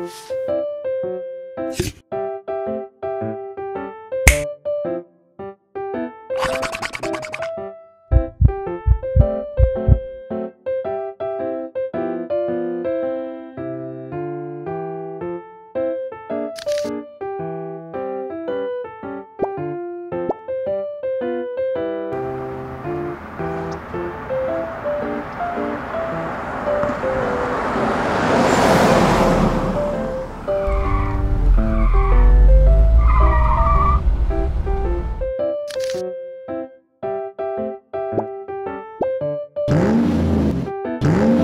えっ? Bye.